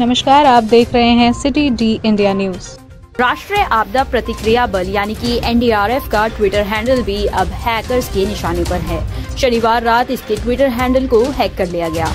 नमस्कार, आप देख रहे हैं सिटी डी इंडिया न्यूज़। राष्ट्रीय आपदा प्रतिक्रिया बल, यानी कि एनडीआरएफ का ट्विटर हैंडल भी अब हैकर्स के निशाने पर है। शनिवार रात इसके ट्विटर हैंडल को हैक कर लिया गया।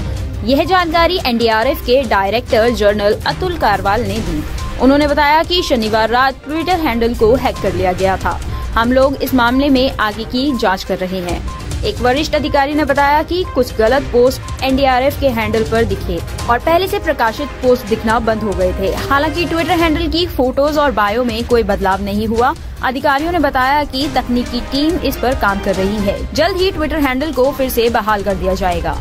यह जानकारी एनडीआरएफ के डायरेक्टर जनरल अतुल कारवाल ने दी। उन्होंने बताया कि शनिवार रात ट्विटर हैंडल को हैक कर लिया गया था। हम लोग इस मामले में आगे की जाँच कर रहे हैं। एक वरिष्ठ अधिकारी ने बताया कि कुछ गलत पोस्ट एनडीआरएफ के हैंडल पर दिखे और पहले से प्रकाशित पोस्ट दिखना बंद हो गए थे। हालाँकि ट्विटर हैंडल की फ़ोटोज़ और बायो में कोई बदलाव नहीं हुआ। अधिकारियों ने बताया कि तकनीकी टीम इस पर काम कर रही है। जल्द ही ट्विटर हैंडल को फिर से बहाल कर दिया जाएगा।